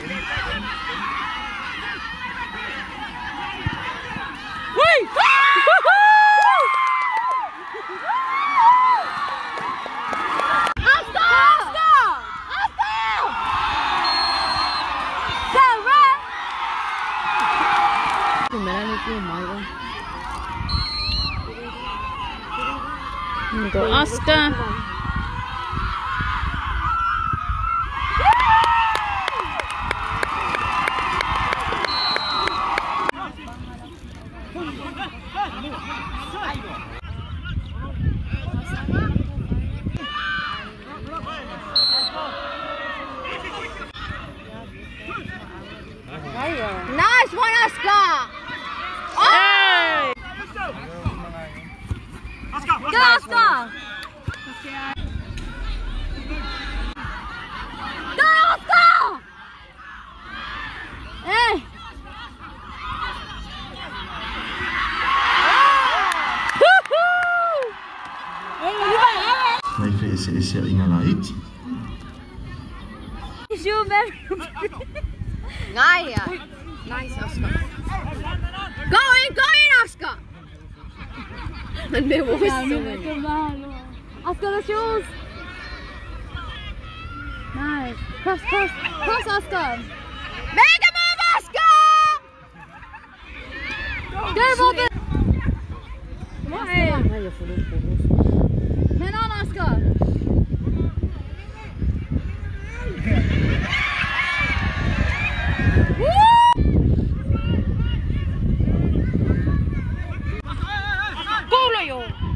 Wait! Asta! Asta! Asta! Sarah! 이거 Nice one, Oscar! Oh! Go, Oscar! Go, is, is er ingeleikt. Jules Nice, Oscar. Go in, go in, Oscar! Man will always do it. Oscar, that's yours! Nice. Cross, cross, cross, Oscar! Make a move, Oscar! Go, Robin! Come! 够了哟。